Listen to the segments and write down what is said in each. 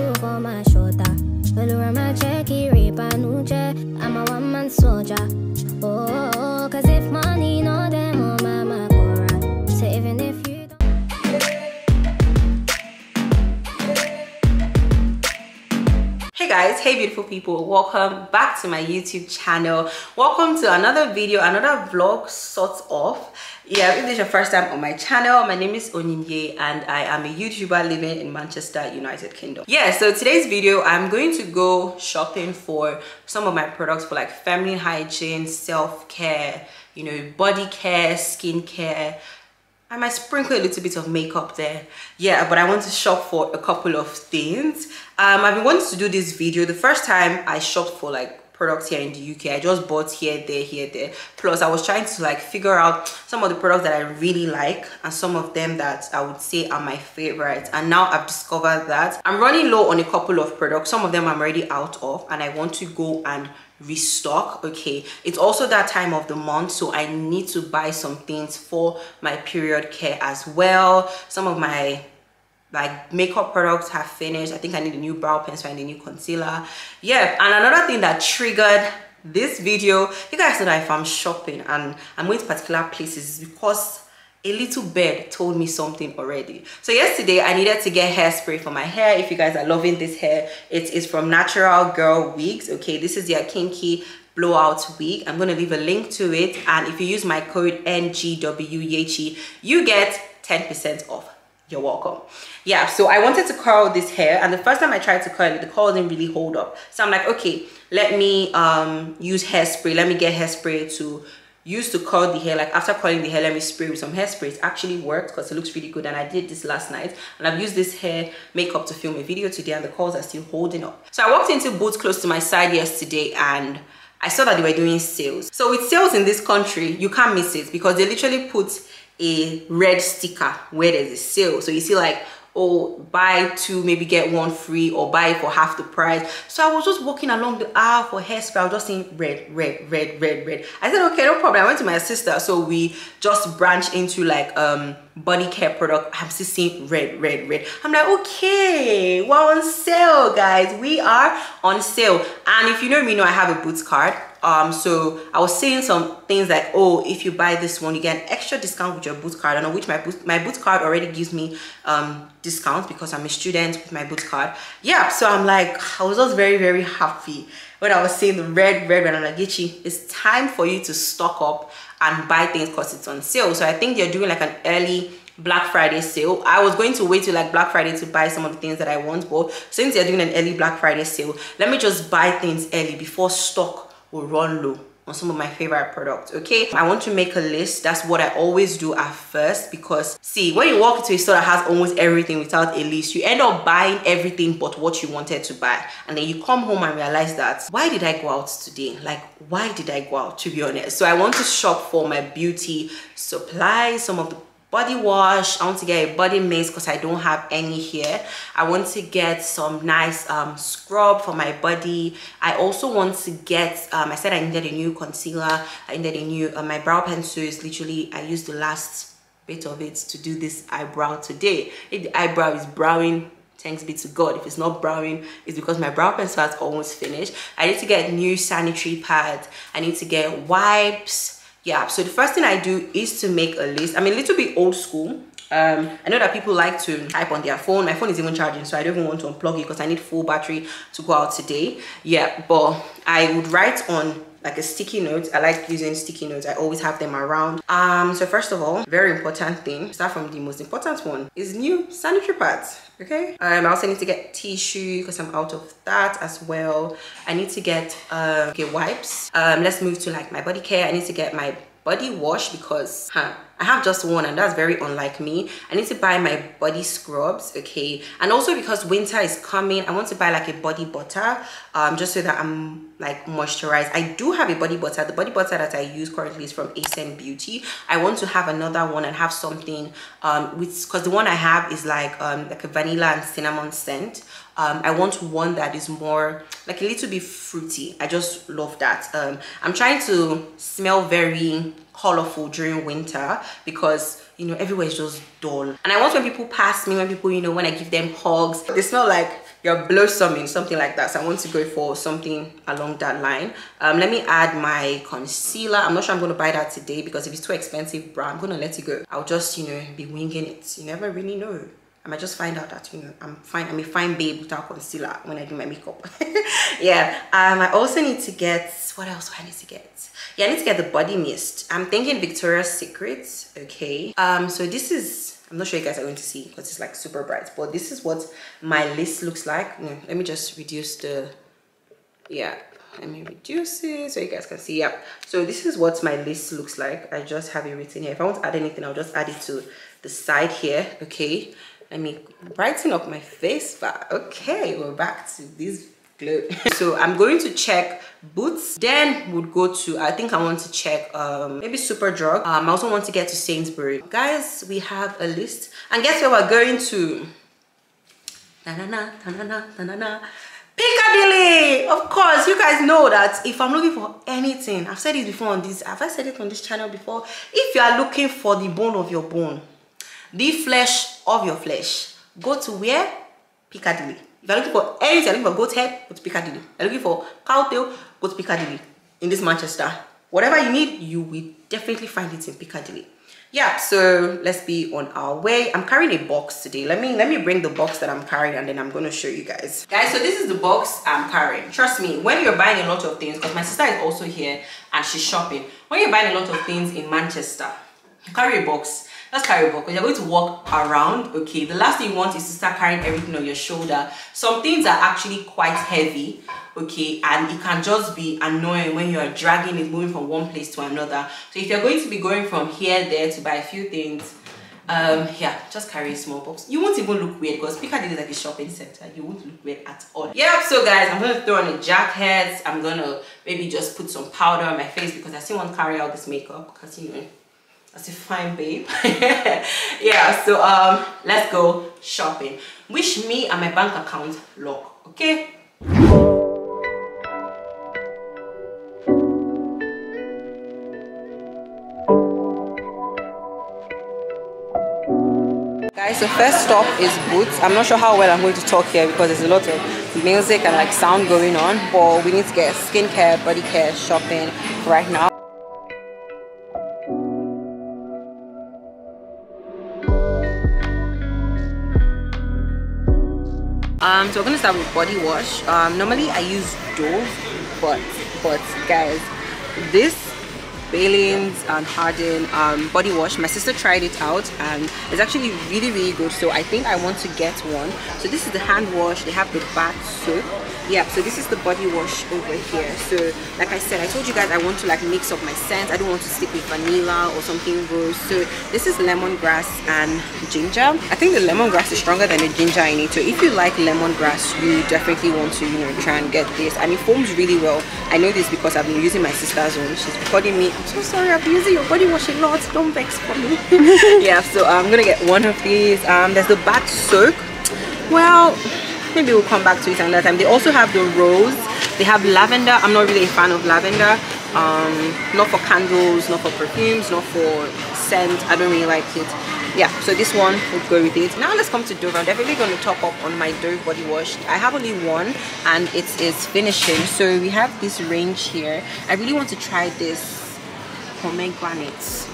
tattoo for my shoulder. Allura my checky rape I'm a one man soldier. Oh, cause if money no them, oh mama cora. So even if you. Hey guys, hey beautiful people, welcome back to my YouTube channel. Welcome to another video, another vlog sort of. Yeah, if this is your first time on my channel, my name is Onyinye and I am a YouTuber living in Manchester, United Kingdom. Yeah, so today's video, I'm going to go shopping for some of my products for like family hygiene, self-care, you know, body care, skin care, I might sprinkle a little bit of makeup there. Yeah, but I want to shop for a couple of things. Um, I've been wanting to do this video. The first time I shopped for like products here in the UK. I just bought here, there, here, there. Plus, I was trying to like figure out some of the products that I really like and some of them that I would say are my favorites. And now I've discovered that I'm running low on a couple of products. Some of them I'm already out of and I want to go and restock okay it's also that time of the month so i need to buy some things for my period care as well some of my like makeup products have finished. I think i need a new brow pencil and a new concealer. Yeah and another thing that triggered this video you guys know that if i'm shopping and i'm going to particular places because a little bird told me something already. So yesterday i needed to get hairspray for my hair. If you guys are loving this hair it is from natural girl wigs okay? This is their kinky blowout wig. I'm going to leave a link to it and if you use my code ngwyechi you get 10 percent off you're welcome. Yeah so i wanted to curl this hair and the first time i tried to curl it the curl didn't really hold up. So i'm like okay let me um use hairspray. Let me get hairspray to use to curl the hair. Like after curling the hair let me spray with some hairspray it actually worked because it looks really good and i did this last night. And i've used this hair makeup to film a video today and the curls are still holding up. So i walked into boots close to my side yesterday and i saw that they were doing sales. So with sales in this country you can't miss it because they literally put a red sticker where there's a sale. So you see like oh buy two maybe get one free or buy for half the price. So i was just walking along the aisle for hairspray. I was just saying red red red red red. I said okay no problem. I went to my sister. So we just branched into like um body care product. I'm still seeing red red red. I'm like okay we're on sale guys. We are on sale. And if you know me you know i have a boots card um so i was saying some things like oh if you buy this one you get an extra discount with your boots card. Know which my boots my boots card already gives me um discounts because i'm a student with my boots card. Yeah so i'm like i was just very very happy when i was seeing the red red red. I'm like it's time for you to stock up and buy things because it's on sale. So i think they're doing like an early Black Friday sale. I was going to wait till like Black Friday to buy some of the things that I want, but since they're doing an early Black Friday sale, let me just buy things early before stock will run low on some of my favorite products okay? I want to make a list. That's what i always do at first because see when you walk into a store that has almost everything without a list you end up buying everything but what you wanted to buy. And then you come home and realize that why did i go out today? Like why did i go out to be honest? So i want to shop for my beauty supplies some of the body wash i want to get a body mist because i don't have any here. I want to get some nice um, scrub for my body. I also want to get um, i said i needed a new concealer. I needed a new uh, my brow pencil is literally i used the last bit of it to do this eyebrow today. If the eyebrow is browing thanks be to god. If it's not browing it's because my brow pencil has almost finished. I need to get new sanitary pads. I need to get wipes yeah so the first thing i do is to make a list. I'm a little bit old school. Um, i know that people like to type on their phone. My phone is even charging so i don't even want to unplug it because i need full battery to go out today. Yeah but i would write on like a sticky note. I like using sticky notes. I always have them around. Um so first of all very important thing start from the most important one is new sanitary pads okay? Um, i also need to get tissue because i'm out of that as well. I need to get uh okay wipes. Um let's move to like my body care. I need to get my body wash because huh, I have just one and that's very unlike me. I need to buy my body scrubs, okay? And also because winter is coming, I want to buy like a body butter um, just so that I'm like moisturized. I do have a body butter. The body butter that I use currently is from Ascent Beauty. I want to have another one and have something um, with, because the one I have is like, um, like a vanilla and cinnamon scent um, I want one that is more like a little bit fruity. I just love that. Um, I'm trying to smell very colorful during winter because you know everywhere is just dull. And i want when people pass me when people you know when i give them hugs they smell like you're blossoming something like that. So i want to go for something along that line. Um, let me add my concealer. I'm not sure i'm going to buy that today because if it's too expensive bro i'm gonna let it go. I'll just you know be winging it. You never really know I might just find out that you know I'm fine. I'm a fine babe without concealer when I do my makeup. yeah. Um. I also need to get what else do I need to get? Yeah, I need to get the body mist. I'm thinking Victoria's Secret. Okay. Um. So this is. I'm not sure you guys are going to see because it's like super bright. But this is what my list looks like. No, let me just reduce the. Yeah. Let me reduce it so you guys can see. Yeah. So this is what my list looks like. I just have it written here. If I want to add anything, I'll just add it to the side here. Okay let me brighten up my face but okay we're back to this glow so i'm going to check boots. Then would go to i think i want to check um maybe superdrug um i also want to get to sainsbury. Guys we have a list. And guess where we're going to? Na na na na na na na. Piccadilly! Of course, you guys know that if I'm looking for anything, I've said it before on this, have I said it on this channel before? If you are looking for the bone of your bone, the flesh of your flesh. Go to where? Piccadilly. If you're looking for anything you're looking for goat head go to piccadilly. You're looking for cow tail go to piccadilly in this manchester. Whatever you need you will definitely find it in piccadilly. Yeah so let's be on our way. I'm carrying a box today. Let me let me bring the box that i'm carrying and then i'm going to show you guys. Guys so this is the box i'm carrying. Trust me when you're buying a lot of things because my sister is also here and she's shopping when you're buying a lot of things in manchester carry a box let's carry a because you're going to walk around okay the last thing you want is to start carrying everything on your shoulder. Some things are actually quite heavy okay and it can just be annoying when you're dragging it moving from one place to another. So if you're going to be going from here there to buy a few things um yeah just carry a small box. You won't even look weird because Piccadilly is like a shopping center. You won't look weird at all. Yeah so guys i'm gonna throw on a jacket. I'm gonna maybe just put some powder on my face because i still want to carry out this makeup because you know as a fine babe. Yeah so um let's go shopping. Wish me and my bank account luck okay? Guys so first stop is boots. I'm not sure how well i'm going to talk here because there's a lot of music and like sound going on but we need to get skincare body care shopping right now um so we're gonna start with body wash um normally i use dove but but guys this Baylis and Harding um, body wash. My sister tried it out and it's actually really really good so I think I want to get one. So this is the hand wash. They have the bath soap yeah so this is the body wash over here. So like i said i told you guys i want to like mix up my scents. I don't want to stick with vanilla or something rose. So this is lemongrass and ginger. I think the lemongrass is stronger than the ginger in it. So if you like lemongrass you definitely want to you know try and get this. And it foams really well. I know this because i've been using my sister's own. She's recording me. I'm so sorry i've been using your body wash a lot. Don't vex for me. Yeah so i'm gonna get one of these. Um there's the bath soak. Well maybe we'll come back to it another time. They also have the rose. They have lavender. I'm not really a fan of lavender. Um not for candles not for perfumes not for scent. I don't really like it. Yeah so this one would go with it. Now let's come to dove. I'm definitely going to top up on my dove body wash. I have only one and it is finishing. So we have this range here. I really want to try this pomegranate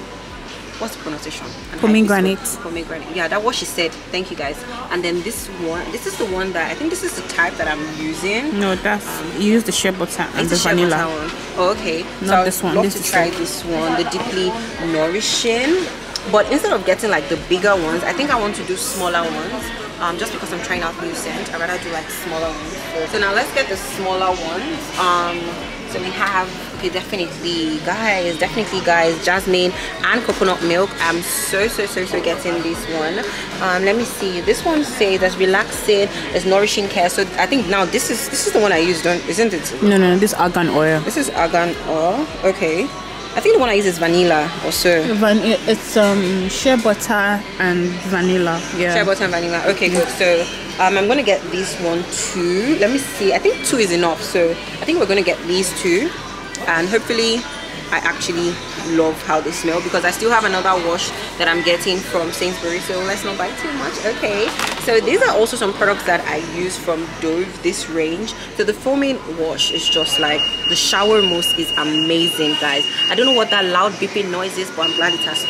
what's the pronunciation? Pomegranate. pomegranate. Yeah that what she said. Thank you guys. And then this one this is the one that i think this is the type that i'm using. No that's um, you use the shea butter and the vanilla. one. Oh, okay. Not so this one. this to try this one the deeply nourishing. But instead of getting like the bigger ones i think i want to do smaller ones um, just because i'm trying out new scent. I'd rather do like smaller ones so now let's get the smaller ones. Um so we have okay definitely guys definitely guys jasmine and coconut milk i'm so so so so getting this one um let me see this one says that's relaxing it's nourishing care so i think now this is this is the one i use don't isn't it no no this argan oil this is argan oil okay I think the one I use is vanilla also. Van it's um shea butter and vanilla. Yeah. Shea butter and vanilla. Okay, good. So um, I'm gonna get this one too. Let me see. I think two is enough. So I think we're gonna get these two and hopefully I actually love how they smell because I still have another wash that I'm getting from Sainsbury so let's not buy too much. Okay so these are also some products that I use from Dove this range. So the foaming wash is just like the shower mousse is amazing guys. I don't know what that loud beeping noise is but I'm glad it has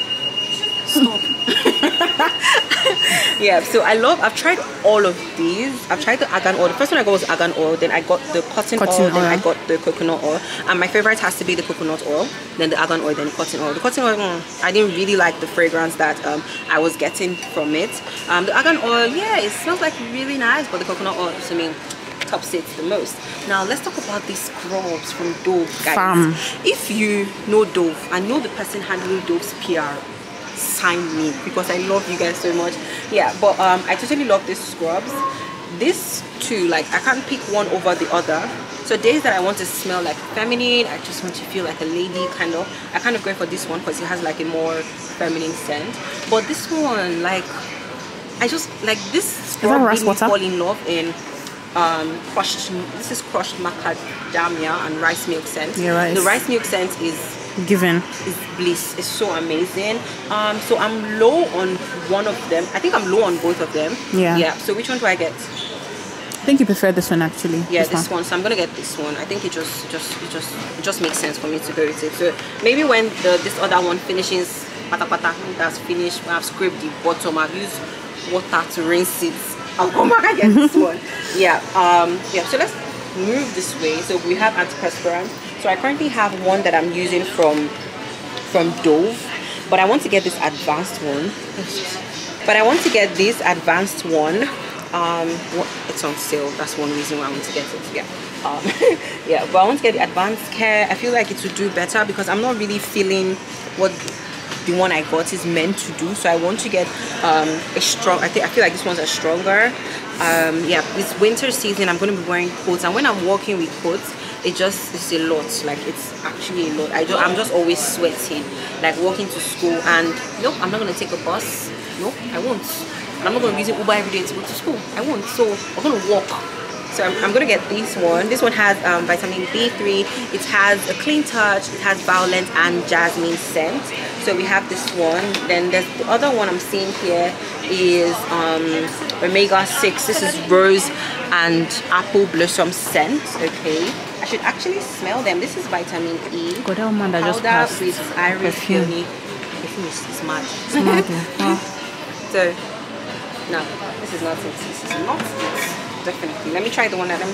stop yeah so i love i've tried all of these. I've tried the argan oil. The first one i got was argan oil then i got the cotton, Cotton oil, then i got the coconut oil. And my favorite has to be the coconut oil then the argan oil then the cotton oil. The cotton oil mm, i didn't really like the fragrance that um, i was getting from it. Um, the argan oil yeah it smells like really nice but the coconut oil to me tops it the most. Now let's talk about these scrubs from dove guys. Fam. if you know dove and know the person handling dove's pr sign me because I love you guys so much. Yeah, but um, I totally love these scrubs. This two, like I can't pick one over the other. So days that I want to smell like feminine, I just want to feel like a lady kind of. I kind of go for this one because it has like a more feminine scent. But this one, like, I just like this scrub rice really water? fall in love in um crushed this is crushed macadamia and rice milk scent Yeah, rice. the rice milk scent is Given. is bliss it's so amazing. Um so i'm low on one of them. I think i'm low on both of them. Yeah. yeah. So which one do i get? I think you prefer this one actually. yeah this, one. so i'm gonna get this one. I think it just just it just it just makes sense for me to go with it. So maybe when the this other one finishes pata pata that's finished i've scraped the bottom i've used water to rinse it i'll come back and get this one. Yeah um yeah so let's move this way. So we have antiperspirant so i currently have one that i'm using from from dove but i want to get this advanced one. But i want to get this advanced one um it's on sale. That's one reason why i want to get it. Yeah. Um yeah but i want to get the advanced care. I feel like it would do better because i'm not really feeling what the one i got is meant to do. So i want to get um a strong i think i feel like this one's a stronger. Um yeah it's winter season i'm going to be wearing coats. And when i'm walking with coats it just it's a lot like it's actually a lot. I do i'm just always sweating like walking to school and nope i'm not to take a bus. Nope i won't. I'm not to be uber every day to go to school. I won't. So i'm to walk. So I'm, I'm gonna get this one. This one has um, vitamin b3 it has a clean touch. It has violent and jasmine scent. So we have this one. Then there's the other one i'm seeing here is um omega 6 this is rose and apple blossom scent. Okay i should actually smell them. This is vitamin e. God, that woman that just passed with irish perfume. perfume is, mad. Smart, yeah. so no this is not it. This is not it. Definitely. Let me try the one that i'm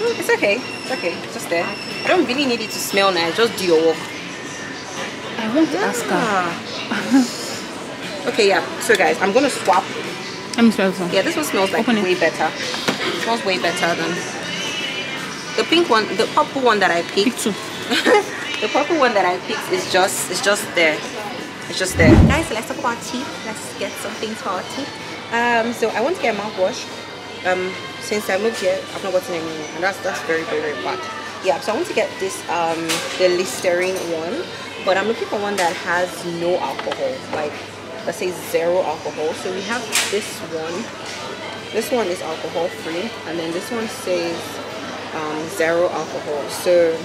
Hmm, it's okay. It's okay. It's just there. I don't really need it to smell nice. Just do your work. I want to ask her. Ah. okay yeah. So guys i'm gonna swap. Let me smell this one. yeah this one smells like Open it. way better. It smells way better than the pink one the purple one that i picked two. the purple one that I picked is just it's just there. It's just there. Guys, let's talk about teeth. Let's get something for our teeth. Um, so I want to get a mouthwash. Um, since I moved here, I've not gotten any, and that's that's very very very bad. Yeah, so I want to get this um the Listerine one, but I'm looking for one that has no alcohol, like let's say zero alcohol. So we have this one. This one is alcohol free, and then this one says um, zero alcohol. So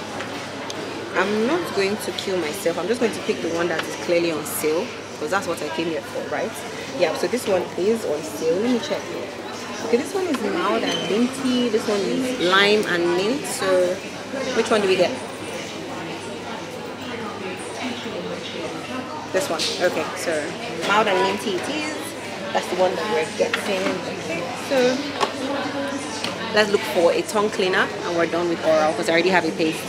I'm not going to kill myself. I'm just going to pick the one that is clearly on sale because that's what I came here for, right? Yeah, so this one is on sale. Let me check. Okay, this one is mild and minty. This one is lime and mint. So which one do we get? This one. Okay, so mild and minty it is. That's the one that we're getting. Okay, so let's look for a tongue cleaner and we're done with oral because I already have a paste.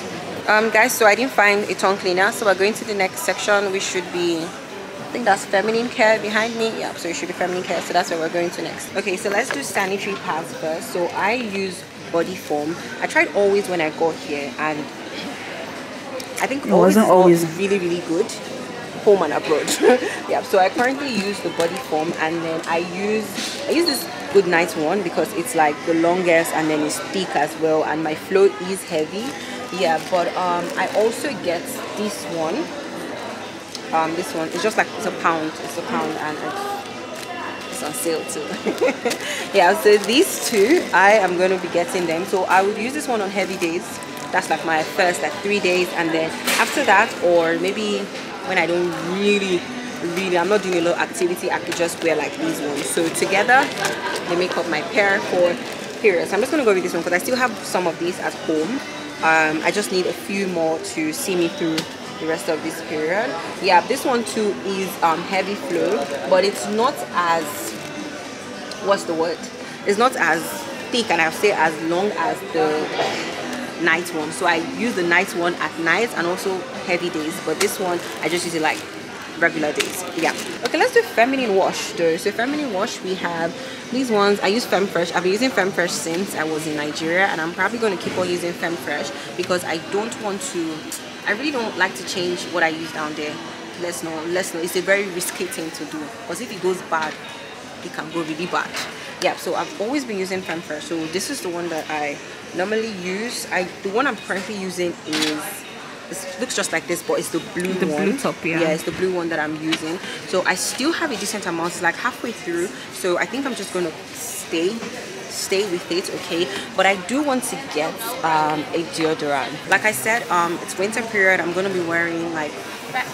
Um, guys, so I didn't find a tongue cleaner, so we're going to the next section. We should be, I think that's feminine care behind me. Yeah, so it should be feminine care. So that's where we're going to next. Okay, so let's do sanitary pads first. So I use Bodyform. I tried always when I got here, and I think It always wasn't always. really really good home and abroad yeah so i currently use the body foam and then i use i use this good night one because it's like the longest and then it's thick as well and my flow is heavy. Yeah but um i also get this one. Um this one it's just like it's a pound it's a pound and it's, on sale too. Yeah so these two i am going to be getting them. So i would use this one on heavy days. That's like my first like three days and then after that or maybe when i don't really really I'm not doing a lot of activity. I could just wear like these ones. So together they make up my pair for periods. I'm just gonna go with this one because I still have some of these at home. Um, I just need a few more to see me through the rest of this period. Yeah this one too is um, heavy flow but it's not as what's the word? It's not as thick and I'll say as long as the night one. So I use the night one at night and also heavy days but this one I just use it like regular days. Yeah. Okay let's do feminine wash though. So feminine wash we have these ones. I use Femfresh I've been using Femfresh since I was in Nigeria and I'm probably going to keep on using Femfresh because I don't want to I really don't like to change what I use down there. Let's know let's know it's a very risky thing to do. Because if it goes bad it can go really bad. Yeah so i've always been using Femfresh so this is the one that i normally use. I the one i'm currently using is it looks just like this but it's the blue The one. blue top, yeah. yeah it's the blue one that i'm using. So i still have a decent amount it's like halfway through. So i think i'm just gonna stay stay with it okay? But i do want to get um a deodorant. Like i said um it's winter period. I'm gonna be wearing like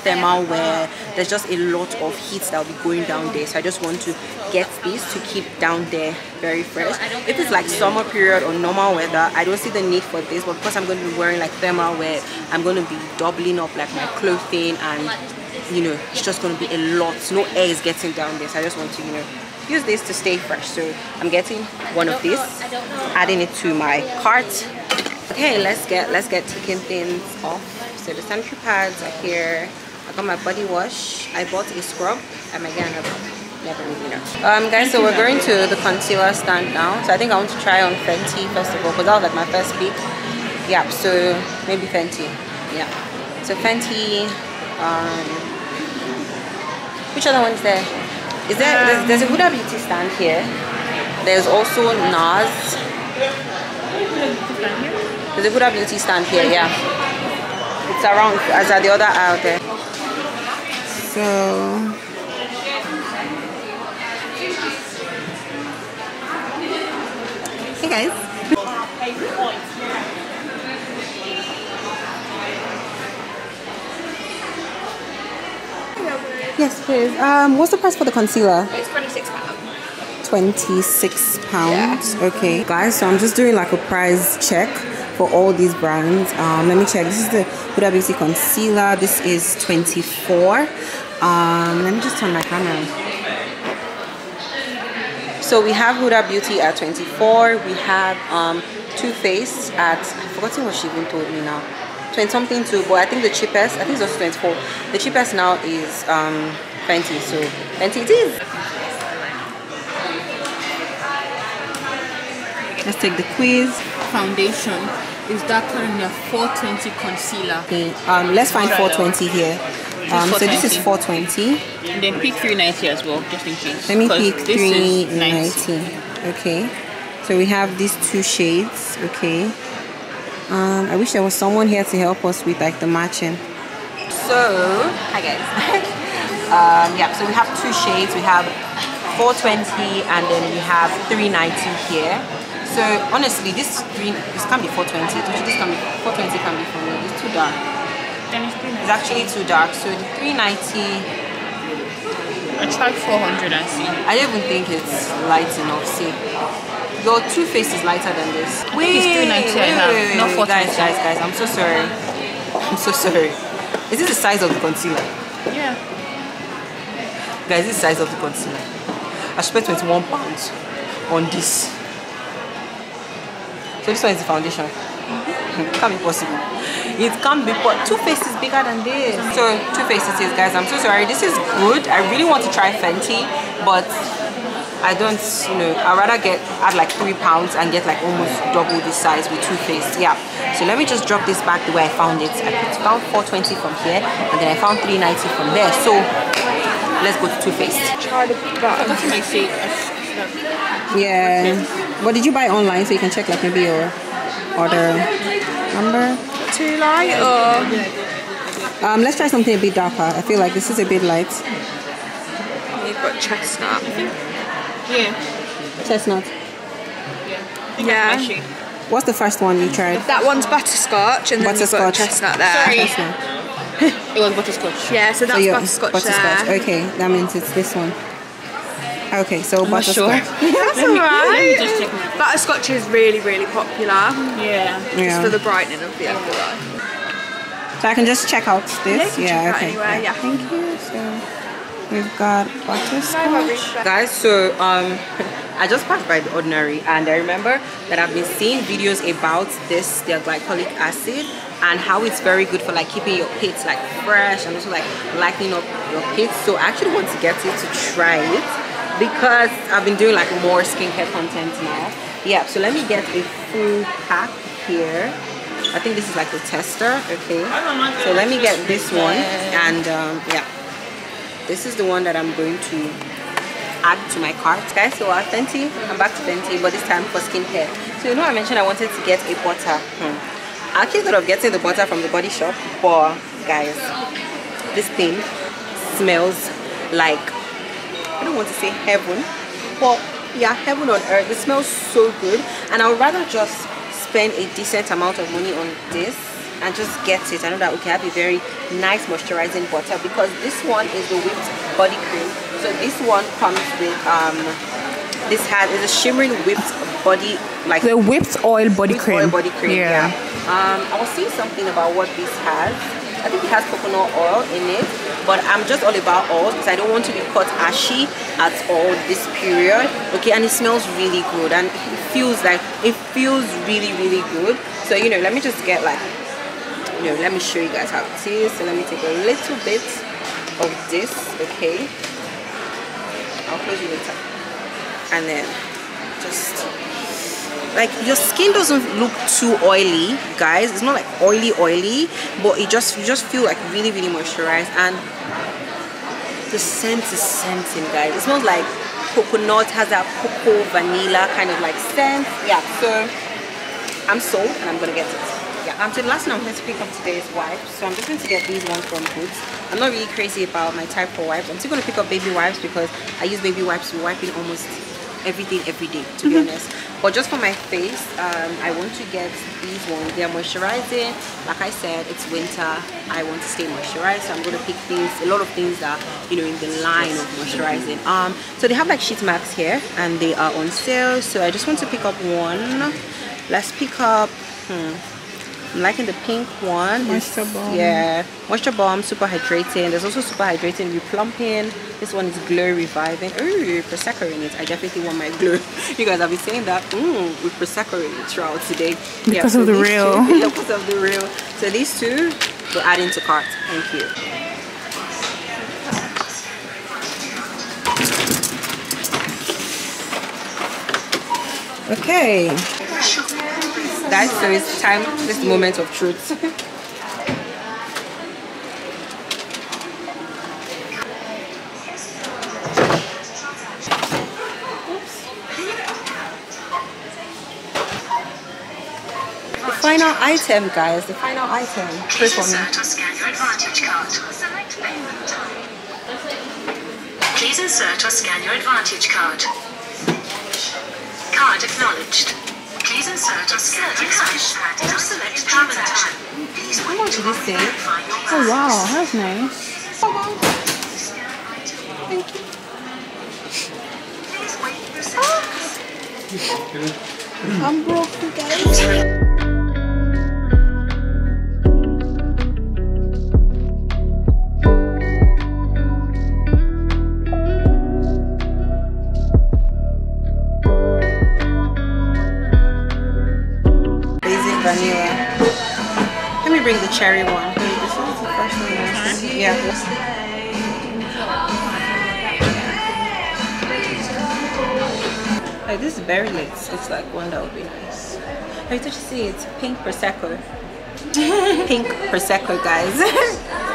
thermal wear there's just a lot of heat that will be going down there. So i just want to get this to keep down there very fresh. If it's like summer period or normal weather i don't see the need for this. But because i'm going to be wearing like thermal wear i'm going to be doubling up like my clothing and you know it's just going to be a lot. No air is getting down there. So i just want to you know use this to stay fresh. So i'm getting one of these adding it to my cart. Okay let's get let's get taking things off. So the sanitary pads are here. I got my body wash. I bought a scrub. And again i've never really know um guys so we're going to the concealer stand now. So i think i want to try on fenty first of all because that was like my first pick yeah so maybe fenty. Yeah. So fenty um which other one's there is there there's, there's a Huda Beauty stand here. There's also NARS there's a Huda Beauty stand here yeah. It's around as at the other aisle there. So hey guys yes please. Um what's the price for the concealer? It's 26 pounds. 26 pounds? Okay. Guys so i'm just doing like a price check for all these brands. Um let me check. This is the Huda Beauty concealer. This is 24 um let me just turn my camera. So we have Huda Beauty at 24 we have um Too Faced at i've forgotten what she even told me now 20 something too but i think the cheapest i think it's also 24 the cheapest now is um 20 so 20 it is let's take the quiz Foundation is darker than your 420 concealer. Okay, um, let's find 420 here. Um, so this is 420. And then pick 390 as well, just in case. Let me pick this is 90. 390. Okay. So we have these two shades. Okay. Um, I wish there was someone here to help us with like the matching. So, hi guys. um, yeah, so we have two shades. We have 420 and then we have 390 here. So honestly, this green, this can be 420. This can be 420 can be for me. It's too dark. It's 390. It's actually too dark. So the 390, I tried 400 and see. I don't even think it's light enough. See, your Too Faced is lighter than this. Wait, it's 390 I have, not Guys, 420. guys, guys, I'm so sorry. I'm so sorry. Is this the size of the concealer? Yeah. Guys, this is the size of the concealer. I spent 21 pounds on this. So this one is the foundation. Mm-hmm. can't be possible. It can't be but Too Faced is bigger than this. So Too Faced it is guys. I'm so sorry. This is good. I really want to try Fenty, but I don't, you know, I'd rather get add like three pounds and get like almost double the size with Too Faced. Yeah. So let me just drop this back the way I found it. I found 420 from here and then I found 390 from there. So let's go to Too Faced. I got to Yeah. What did you buy online so you can check like maybe your order number? too light or Um, let's try something a bit darker. I feel like this is a bit light. You've got chestnut. Yeah. Chestnut. Yeah. What's the first one you tried? That one's butterscotch and then you've got chestnut there. Sorry. Chestnut. It was butterscotch. Yeah, so that's So butterscotch, butterscotch. there. Okay, that means it's this one. Okay, so not butterscotch. sure. That's Let me alright. just Butterscotch is really, really popular. Yeah. Just Yeah. for the brightening of the under eye. So I can just check out this. Yeah, you can check out okay. anywhere, yeah. Thank you. So we've got butterscotch. Guys, so um, I just passed by the ordinary, and I remember that I've been seeing videos about this, their glycolic acid, and how it's very good for like keeping your pits like fresh and also like lightening up your pits. So I actually want to get it to try it because I've been doing like more skincare content now. Yeah, so let me get a full pack here. I think this is like the tester, okay. So let me get this one, and um, yeah, this is the one that I'm going to add to my cart. Guys, so uh, Fenty, I'm back to Fenty, but this time for skincare. So you know I mentioned I wanted to get a butter. Hmm. I actually thought of getting the butter from the body shop, but guys, this thing smells like I don't want to say heaven, but yeah, heaven on earth. It smells so good, and I would rather just spend a decent amount of money on this and just get it. I know that okay, I have a very nice moisturizing butter because this one is the whipped body cream. So this one comes with um, this has is a shimmering whipped body like The whipped oil body whipped cream. oil body cream. Yeah. Yeah. Um, I was seeing something about what this has. I think it has coconut oil in it, but I'm just all about oils because I don't want to be caught ashy at all this period. Okay, and it smells really good and it feels like it feels really really good. So you know, let me just get like know, let me show you guys how it is. So let me take a little bit of this. Okay, I'll close you later, and then just like your skin doesn't look too oily guys. It's not like oily oily but it just you just feel like really really moisturized. And the scent is scenting guys. It smells like coconut has that cocoa vanilla kind of like scent. Yeah so i'm sold and i'm gonna get it yeah um so the last thing i'm going to pick up today is wipes so i'm just going to get these ones from boots i'm not really crazy about my type for wipes i'm still going to pick up baby wipes because i use baby wipes. For wiping almost everything every day to be honest. But just for my face um, i want to get these ones. They are moisturizing. Like i said it's winter. I want to stay moisturized. So i'm going to pick things a lot of things that you know in the line of moisturizing. Um so they have like sheet masks here and they are on sale. So i just want to pick up one. Let's pick up hmm, I'm liking the pink one. It's- Moisture Bomb. Yeah, Moisture Bomb, super hydrating. There's also super hydrating replumping. This one is glow reviving. Ooh, Prosecco in it. I definitely want my glow. You guys have been saying that mm, with Prosecco in it throughout today. Because of the real. Because of the real. So these two will add into cart. Thank you. Okay. Guys, so it's time, this moment of truth. The final item, guys. The final item. Me. Insert or scan your Advantage card. Please insert or scan your Advantage card. Card acknowledged. Please insert or scan your Advantage card or select transaction. Please How much did this verify your Oh wow, that's nice. Please wait for ah. I'm broke, guys. Vanilla. Let me bring the cherry one. This is the first one. I see. Yeah. Like this is very lit. It's like one that would be nice. I did you see it's pink prosecco. pink prosecco, guys.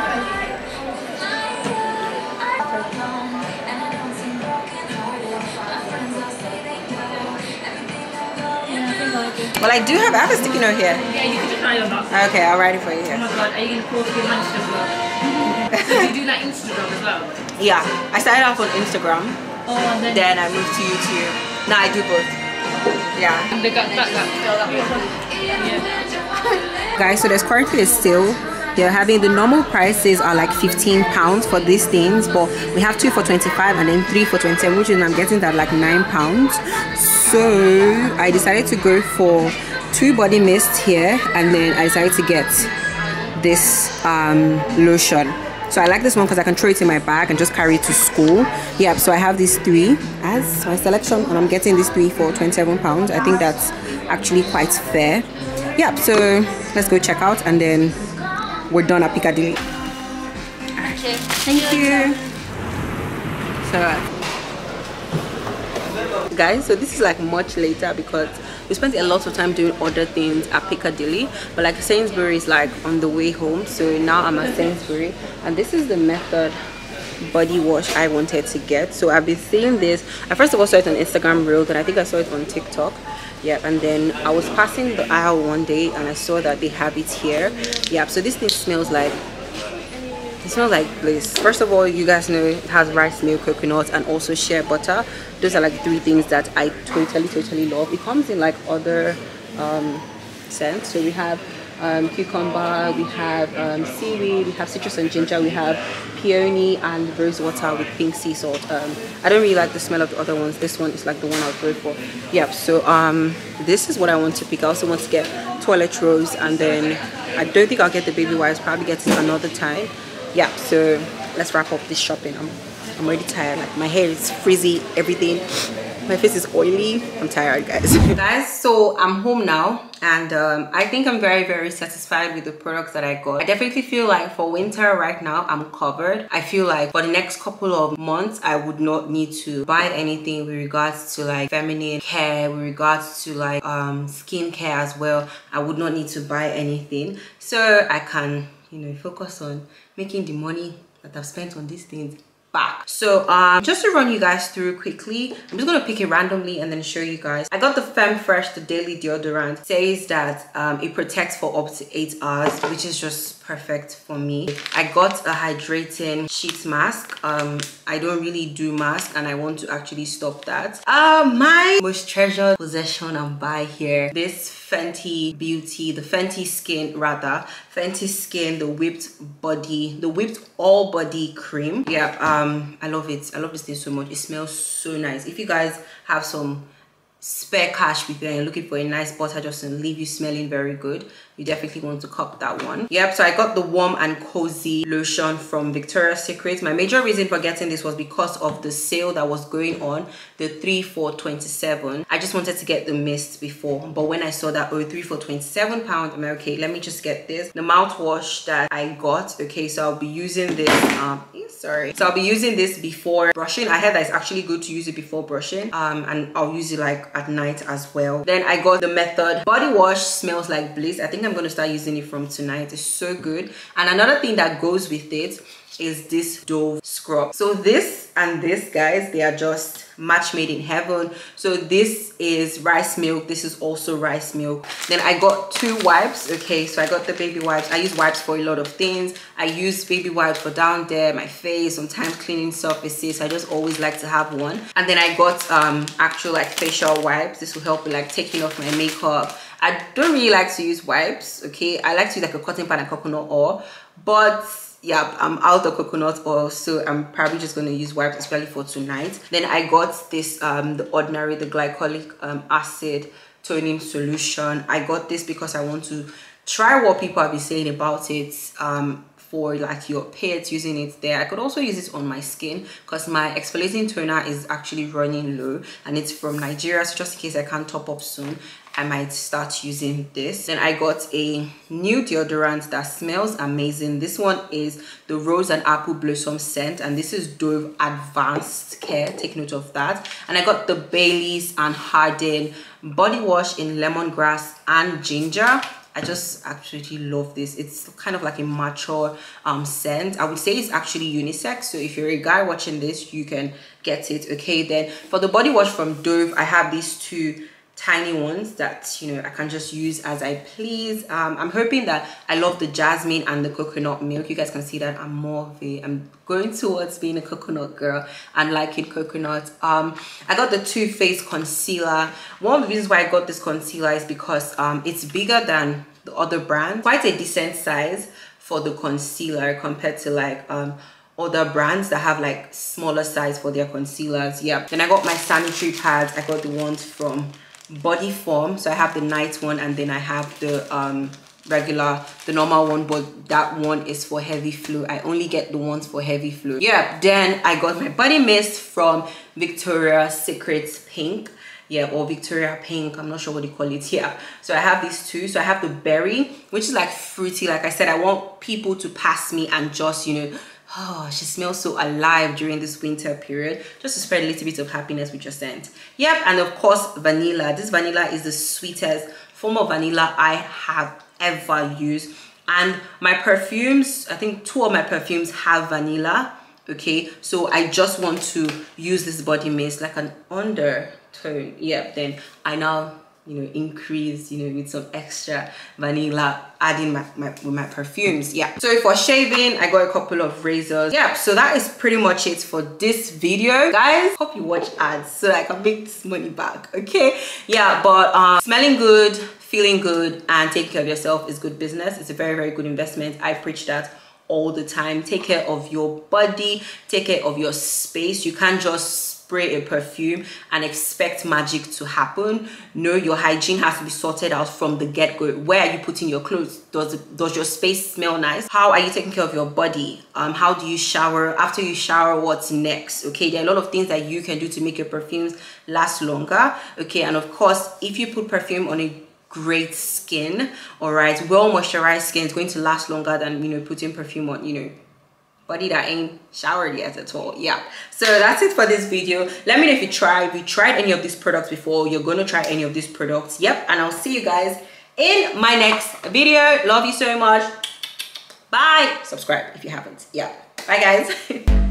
well, I do have. I have a sticky note here. Yeah, you can just try on that. Okay, I'll write it for you Oh here. my god, are you going to post your lunch as well? so you do like Instagram as well? Yeah, I started off on Instagram, Oh, and then, then I moved to YouTube. Now I do both. Yeah. and they got that, that, that, guys so there's currently a sale they're having the normal prices are like 15 pounds for these things but we have two for 25 and then three for 27 which is i'm getting that like nine pounds so i decided to go for two body mist here and then i decided to get this um, lotion so I like this one because I can throw it in my bag and just carry it to school. Yep, so I have these three as my selection and I'm getting these three for 27 pounds. I think that's actually quite fair. Yep, so let's go check out and then we're done at Piccadilly. Thank you. So guys so this is like much later because we spent a lot of time doing other things at Piccadilly. But like Sainsbury is like on the way home so now I'm at Sainsbury. And this is the method body wash I wanted to get. So I've been seeing this. I first of all saw it on Instagram Reels and I think I saw it on TikTok. Yeah and then I was passing the aisle one day and I saw that they have it here. Yeah so this thing smells like smells like bliss first of all you guys know it has rice milk coconut and also shea butter. Those are like three things that i totally totally love. It comes in like other um, scents. So we have um, cucumber we have um, seaweed we have citrus and ginger we have peony and rose water with pink sea salt. Um, i don't really like the smell of the other ones. This one is like the one i'll go for. Yep so um this is what i want to pick. I also want to get toilet rolls and then i don't think i'll get the baby wipes probably get it another time yeah so let's wrap up this shopping. I'm i'm already tired. Like my hair is frizzy everything. My face is oily. I'm tired guys. Guys so i'm home now and um, i think i'm very very satisfied with the products that i got. I definitely feel like for winter right now i'm covered. I feel like for the next couple of months i would not need to buy anything with regards to like feminine care with regards to like um skincare as well. I would not need to buy anything. So i can you know focus on making the money that I've spent on these things back. So um just to run you guys through quickly i'm just gonna pick it randomly and then show you guys. I got the Femfresh the daily deodorant. It says that um it protects for up to eight hours which is just perfect for me. I got a hydrating sheet mask. Um i don't really do mask and i want to actually stop that. Uh my most treasured possession and buy here this Fenty Beauty, the Fenty Skin rather, Fenty Skin, the whipped body, the whipped all body cream. Yeah, um, Um, I love it. I love this thing so much. It smells so nice. If you guys have some spare cash with you and you're looking for a nice butter just to leave you smelling very good you definitely want to cop that one. Yep so i got the warm and cozy lotion from victoria's secret. My major reason for getting this was because of the sale that was going on the 3 for 27 i just wanted to get the mist before but when i saw that oh 3 for 27 pounds i'm like okay let me just get this. The mouthwash that i got okay so i'll be using this um sorry. So i'll be using this before brushing. I heard that it's actually good to use it before brushing um and i'll use it like at night as well. Then i got the method body wash smells like bliss. I think i'm going to start using it from tonight it's so good and another thing that goes with it is this Dove scrub. So this and this, guys, they are just match made in heaven. So this is rice milk. This is also rice milk. Then I got two wipes. Okay, so I got the baby wipes. I use wipes for a lot of things. I use baby wipes for down there, my face, sometimes cleaning surfaces. I just always like to have one. And then I got um actual like facial wipes. This will help with like taking off my makeup. I don't really like to use wipes, okay? I like to use like a cotton pad and coconut oil, but yeah i'm out of coconut oil so i'm probably just going to use wipes especially for tonight. Then i got this um the ordinary the glycolic um, acid toning solution. I got this because i want to try what people have been saying about it um for like your pets using it there. I could also use it on my skin because my exfoliating toner is actually running low and it's from nigeria so just in case i can't top up soon I might start using this. Then I got a new deodorant that smells amazing. This one is the Rose and Apple Blossom scent and this is Dove Advanced Care. Take note of that. And I got the Baylis and Harding body wash in lemongrass and ginger. I just absolutely love this. It's kind of like a mature um, scent. I would say it's actually unisex. So if you're a guy watching this, you can get it. Okay, then for the body wash from Dove, I have these two tiny ones that you know I can just use as I please. Um, I'm hoping that I love the jasmine and the coconut milk. You guys can see that I'm more of a I'm going towards being a coconut girl and liking coconut um, I got the Too Faced concealer. One of the reasons why I got this concealer is because um, it's bigger than the other brand quite a decent size for the concealer compared to like um other brands that have like smaller size for their concealers. Yeah. Then i got my sanitary pads. I got the ones from Bodyform. So i have the night one and then i have the um regular the normal one but that one is for heavy flow i only get the ones for heavy flow yeah then i got my body mist from victoria's secrets pink. Yeah or victoria pink i'm not sure what they call it. Yeah so i have these two. So i have the berry which is like fruity. Like i said i want people to pass me and just you know oh she smells so alive during this winter period just to spread a little bit of happiness with your scent. Yep and of course vanilla. This vanilla is the sweetest form of vanilla i have ever used. And my perfumes i think two of my perfumes have vanilla okay? So i just want to use this body mist like an undertone. Yeah then i now you know increase you know with some extra vanilla adding my, my with my perfumes. Yeah. So for shaving i got a couple of razors. Yeah so that is pretty much it for this video. Guys hope you watch ads so i can make this money back okay? Yeah but um smelling good feeling good and taking care of yourself is good business. It's a very very good investment. I preach that all the time. Take care of your body. Take care of your space. You can't just spray a perfume and expect magic to happen. No your hygiene has to be sorted out from the get-go. Where are you putting your clothes? Does does your space smell nice? How are you taking care of your body? Um how do you shower? After you shower what's next? Okay there are a lot of things that you can do to make your perfumes last longer. Okay and of course if you put perfume on a great skin all right well moisturized skin is going to last longer than you know putting perfume on you know body that ain't showered yet at all. Yeah. So that's it for this video. Let me know if you try if you tried any of these products before you're to try any of these products. Yep and i'll see you guys in my next video. Love you so much. Bye. Subscribe if you haven't. Yeah. Bye guys